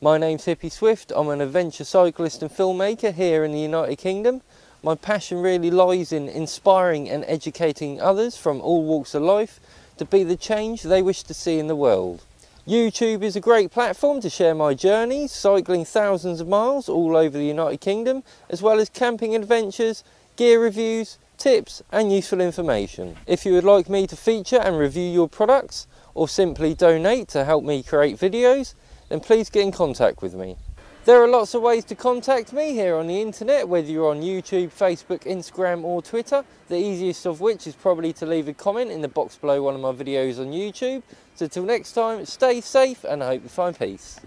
My name's Hippy Swift. I'm an adventure cyclist and filmmaker here in the United Kingdom. My passion really lies in inspiring and educating others from all walks of life to be the change they wish to see in the world. YouTube is a great platform to share my journeys, cycling thousands of miles all over the United Kingdom, as well as camping adventures, gear reviews, tips and useful information. If you would like me to feature and review your products, or simply donate to help me create videos, then please get in contact with me. There are lots of ways to contact me here on the internet, whether you're on YouTube, Facebook, Instagram or Twitter, the easiest of which is probably to leave a comment in the box below one of my videos on YouTube. So till next time, stay safe and I hope you find peace.